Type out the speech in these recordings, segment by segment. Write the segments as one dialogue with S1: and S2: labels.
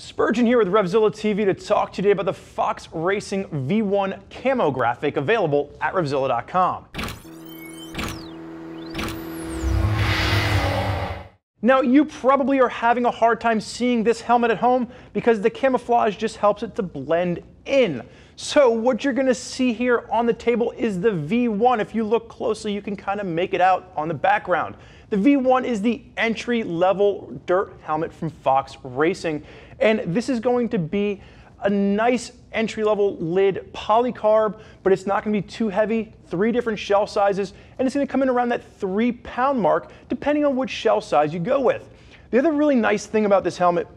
S1: Spurgeon here with Revzilla TV to talk today about the Fox Racing V1 camo graphic available at Revzilla.com. Now, you probably are having a hard time seeing this helmet at home because the camouflage just helps it to blend in. So what you're gonna see here on the table is the V1. If you look closely, you can kind of make it out on the background. The V1 is the entry level dirt helmet from Fox Racing. And this is going to be a nice entry level lid polycarb, but it's not gonna be too heavy, three different shell sizes, and it's gonna come in around that three pound mark, depending on which shell size you go with. The other really nice thing about this helmet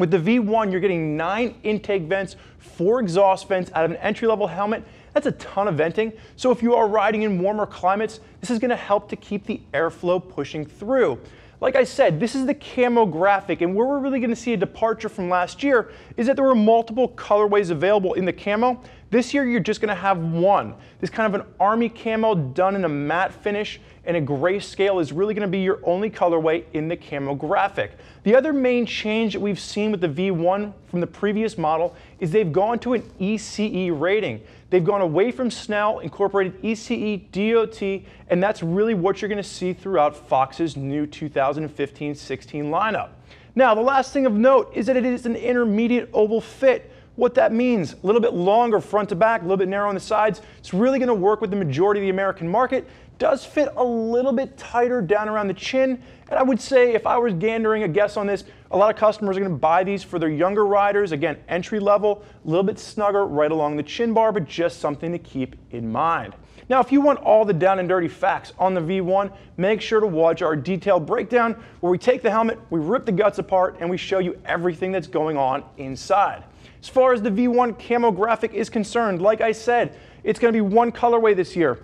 S1: with the V1, you're getting nine intake vents, four exhaust vents out of an entry-level helmet. That's a ton of venting. So if you are riding in warmer climates, this is gonna help to keep the airflow pushing through. Like I said, this is the camo graphic, and where we're really gonna see a departure from last year is that there were multiple colorways available in the camo. This year, you're just gonna have one. This kind of an army camo done in a matte finish and a grayscale is really gonna be your only colorway in the camo graphic. The other main change that we've seen with the V1 from the previous model is they've gone to an ECE rating. They've gone away from Snell, incorporated ECE, DOT, and that's really what you're gonna see throughout Fox's new 2015-16 lineup. Now, the last thing of note is that it is an intermediate oval fit. What that means, a little bit longer front to back, a little bit narrow on the sides. It's really gonna work with the majority of the American market. Does fit a little bit tighter down around the chin. And I would say if I was gandering a guess on this, a lot of customers are gonna buy these for their younger riders. Again, entry level, a little bit snugger right along the chin bar, but just something to keep in mind. Now, if you want all the down and dirty facts on the V1, make sure to watch our detailed breakdown where we take the helmet, we rip the guts apart, and we show you everything that's going on inside. As far as the V1 camo graphic is concerned, like I said, it's gonna be one colorway this year,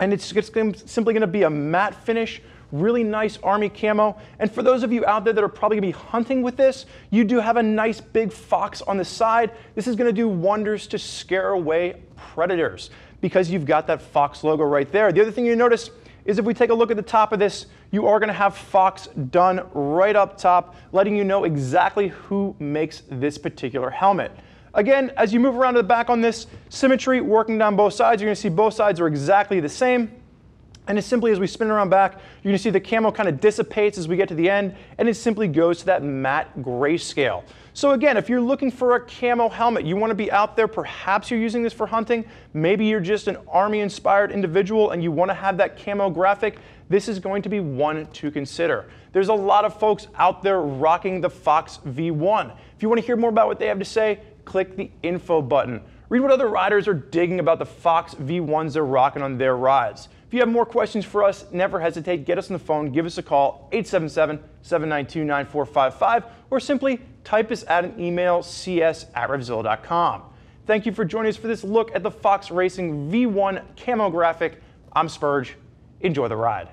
S1: and it's, it's simply gonna be a matte finish really nice army camo. And for those of you out there that are probably gonna be hunting with this, you do have a nice big fox on the side. This is gonna do wonders to scare away predators because you've got that fox logo right there. The other thing you notice is if we take a look at the top of this, you are gonna have Fox done right up top, letting you know exactly who makes this particular helmet. Again, as you move around to the back on this, symmetry working down both sides, you're gonna see both sides are exactly the same. And as simply as we spin around back, you're gonna see the camo kind of dissipates as we get to the end, and it simply goes to that matte grayscale. So again, if you're looking for a camo helmet, you wanna be out there, perhaps you're using this for hunting, maybe you're just an army-inspired individual and you wanna have that camo graphic, this is going to be one to consider. There's a lot of folks out there rocking the Fox V1. If you wanna hear more about what they have to say, click the info button. Read what other riders are digging about the Fox V1s they're rocking on their rides. If you have more questions for us, never hesitate. Get us on the phone, give us a call, 877 792 9455, or simply type us at an email, cs at revzilla.com. Thank you for joining us for this look at the Fox Racing V1 camo graphic. I'm Spurge. Enjoy the ride.